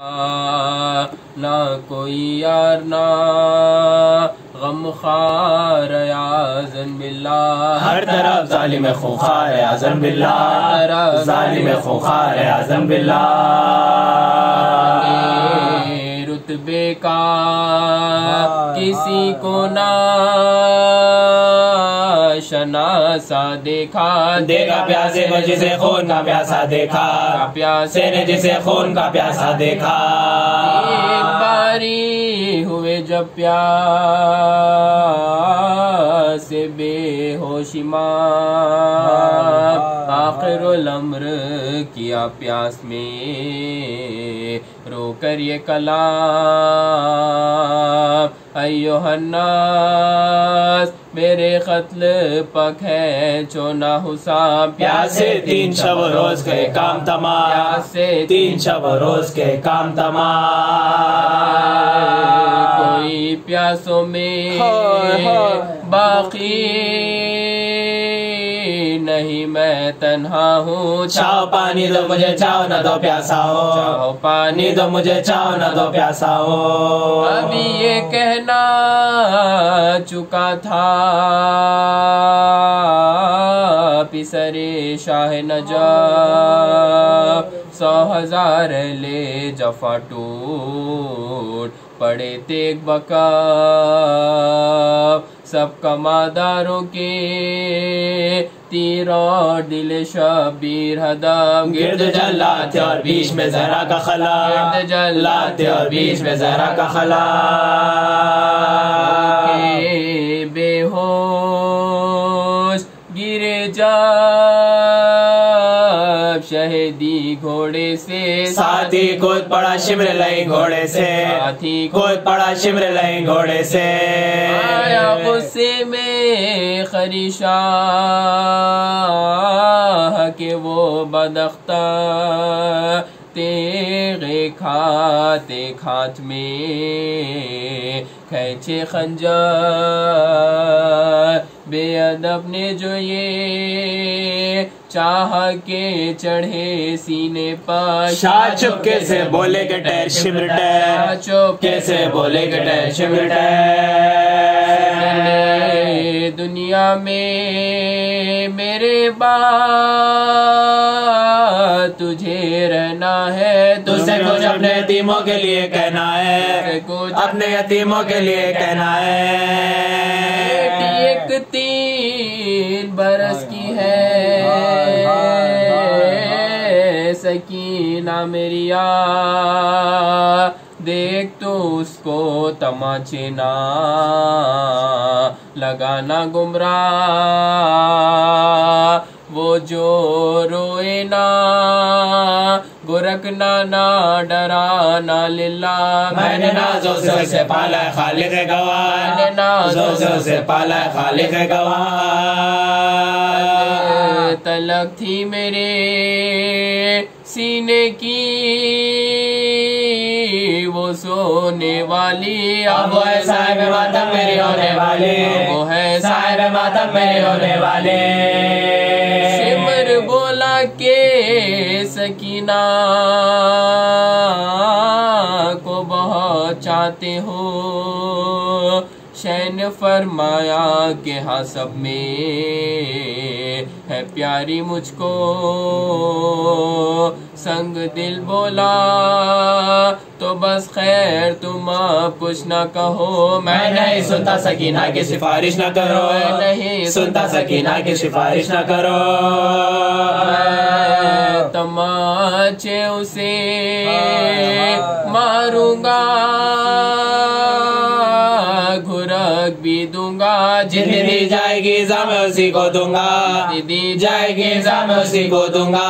ना कोई यार ना गम खार आजन बिल्ला। हर तरफ़ जालिम खुखार आज़म बिल्ला। जालिम खुखार आज़म बिल्ला। रुतबे का किसी को ना शनासा देखा देगा प्यासे ने जिसे खून का प्यासा देखा। प्यासे ने जिसे खून का प्यासा देखा। एक बारी हुए जब से बेहोशी आखिर लम्र किया प्यास में रो कर ये कला अयो हन्नास मेरे कत्ल पक है जो चोना हुसा प्यासे तीन शब रोज के काम तमा प्यासे तीन शब रोज के काम तमा कोई प्यासों में बाकी नहीं मैं तन्हा हूँ। चाओ पानी दो मुझे चाओ न दो प्यासा हो पानी पानी दो मुझे चाओ न दो प्यासा हो अभी ये कहना चुका था। पिसरे शाह नजा। सौ हज़ार ले जफा टूट पड़े तेग बका। सब कमादारों के तीर दिल शबीर हदम गिरद जलाते और बीच में जरा का खला। गिरद जलाते और बीच में जरा का खला। घोड़े से साथी कूद पड़ा शिमर लई घोड़े से। साथी कूद पड़ा शिमर लई घोड़े से। आया गुस्से में खरीशा के वो बदख्ता। तेरे खाते खात में खैचे खंजर बेअदब ने जो ये चाह के चढ़े सीने पर शाह चुपके से बोले के टैर शिमर चुपके कैसे बोले के टैर शिमर दुनिया में मेरे बाद तुझे रहना है। तुझसे कुछ अपने यतीमों के लिए कहना है। कुछ अपने यतीमों के लिए कहना है। तीन बरस की है। सकीना मेरिया देख तो उसको तमाचे ना लगाना गुमराह वो जो रोए ना। गुरकना ना डराना लिल्ला। मैंने नाजों से पाला खालिक गवाह मैंने नाजों नाजों से पाला खालिक गवाह तलक थी मेरे सीने की। वो सोने वाली अब वो है साहिब मातम मेरी होने वाली। वो है साहिब मातम मेरी होने वाले। सिमर बोला के सकीना को बहुत चाहते हो। शैन फरमाया के हाँ सब में है प्यारी मुझको। संग दिल बोला तो बस खैर तुम अब कुछ ना कहो। मैं नहीं सुनता सकीना की सिफारिश न करो। मैं नहीं सुनता सकीना की सिफारिश न करो। तमाचे उसे मारूँगा। घुरक भी दूँगा जितनी जाएगी जाम उसी को दूँगा। दीदी जाएगी जाम उसी को दूँगा।